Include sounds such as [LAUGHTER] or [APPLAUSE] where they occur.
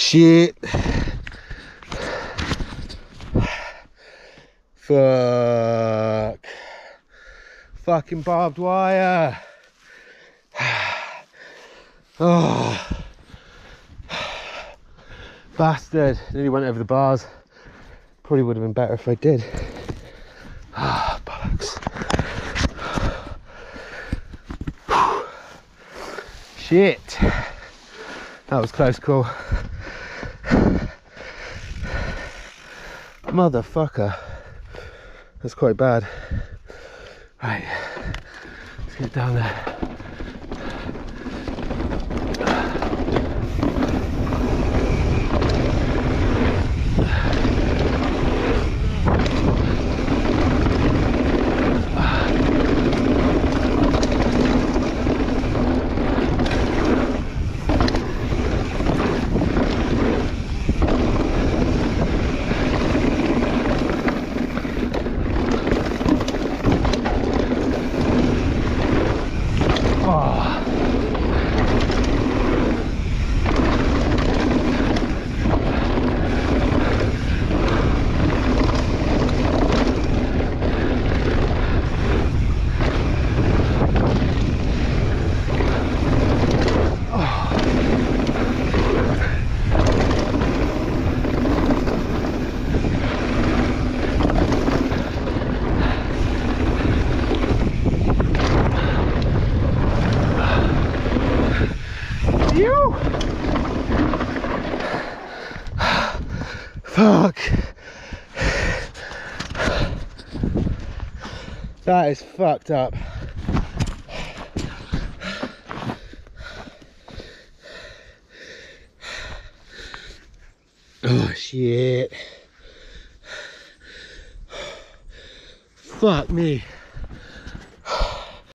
Shit. Fuck. Fucking barbed wire. [SIGHS] Oh. Bastard. Nearly went over the bars. Probably would have been better if I did. Ah, bollocks. Shit. That was close call. Motherfucker. That's quite bad. Right. Let's get down there. Fuck. That is fucked up. Oh shit. Fuck me.